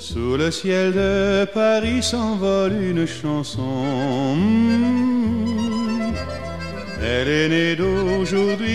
Sous le ciel de Paris s'envole une chanson. Elle est née d'aujourd'hui.